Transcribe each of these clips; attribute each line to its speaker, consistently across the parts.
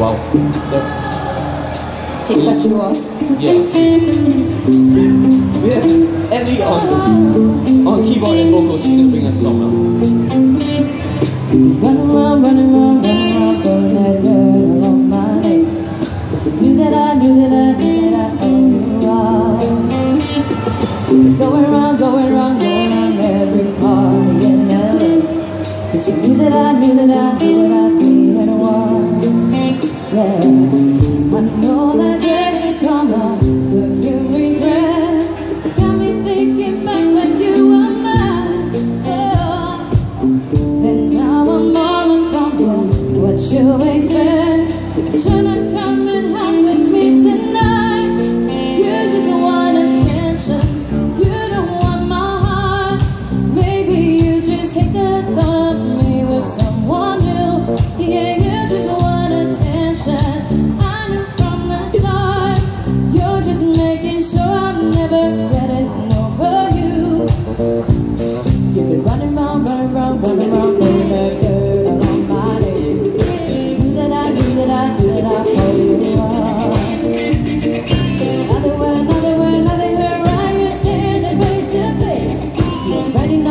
Speaker 1: Well,
Speaker 2: he cut you off.
Speaker 1: Yeah. We have Ellie on, on keyboard and vocals. She's gonna bring us a song now.
Speaker 2: Run around, run around, run around for that girl along my neck. Knew that I knew that I knew that I knew all. Going around, going around, going around every party in LA. Cause you knew that I knew that I knew love.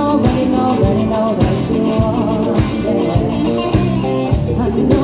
Speaker 2: nobody, nobody, nobody, she won't. Yeah.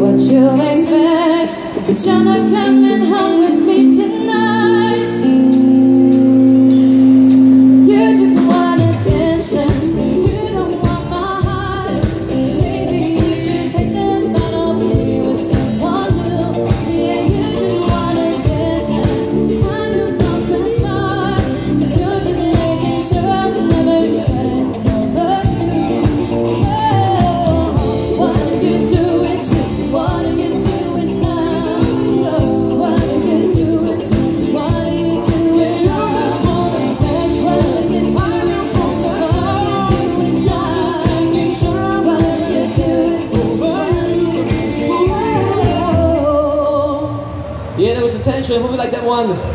Speaker 2: what you expect. But you're not coming home with me tonight.
Speaker 1: Actually, a movie like that one.